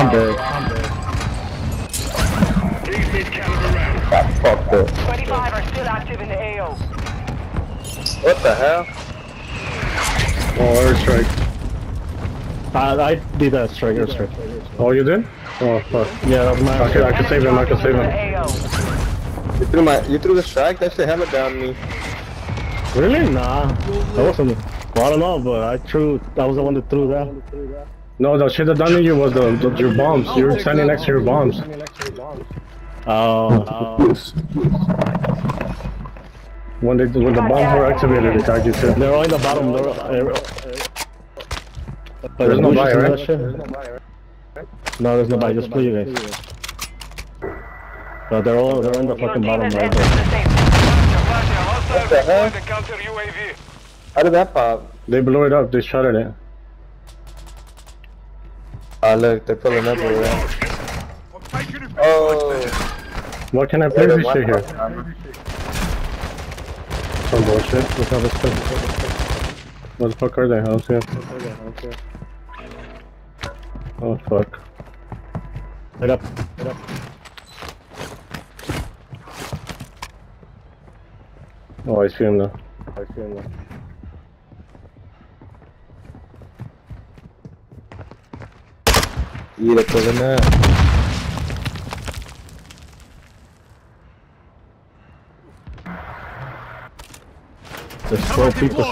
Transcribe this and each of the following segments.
I'm dead. Got fucked up. 25 are still active in the AO. What the hell? Oh, airstrike. I, I did that strike, airstrike. Oh, you did? Oh, fuck. Yeah, that was my I can, I can save him, I can save him. You threw my, you threw the strike? that's the hammer down me. Really? Nah. That wasn't. Well, I don't know, but I threw. I was the one that threw that. No, the shit that done to you was the, the your bombs. You were standing next to your bombs. Oh. When they when the bombs were activated, it tagged you too. They're all in the bottom. They're, all- uh, there's nobody, right? No, there's nobody. Just play you guys. But they're all they're in the fucking bottom right there. What the hell? How did that pop? They blew it up. They shot at it. Oh look, they're pulling up over there. Oh. What can I play this shit here? Some bullshit. What's up? What's up? What the fuck are they? I don't see 'em. Oh fuck. Head up. Head up. Oh, I see him now. I see him now. Yeah, they're pulling up. There's four people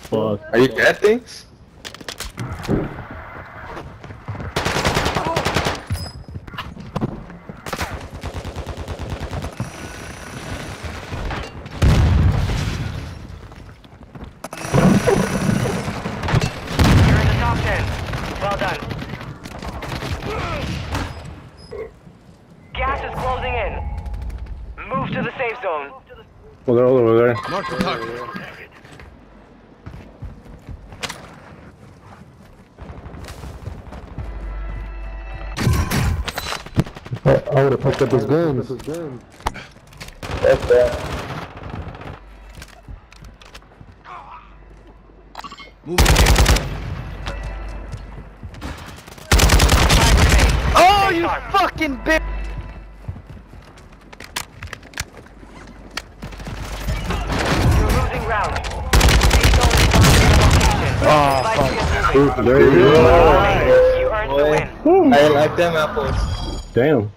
still. Are you dead things? Gas is closing in. Move to the safe zone. Well, they're all over there. Mark the target. I would have picked up his guns. That's that. Moving here. Oh, fucking bitch! You're losing round. Safe ah, zone is marked in the location. There you go. You earned the win. I like them apples. Damn.